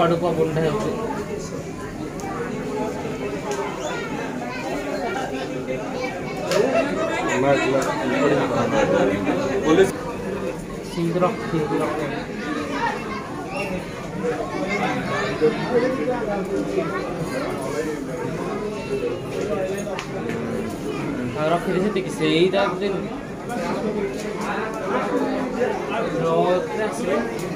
కడుప గుండె ఇది సీగ్రం సీగ్రం ରଖିଦେଇଛନ୍ତି କି ସେଇଟା ରଖିଲେ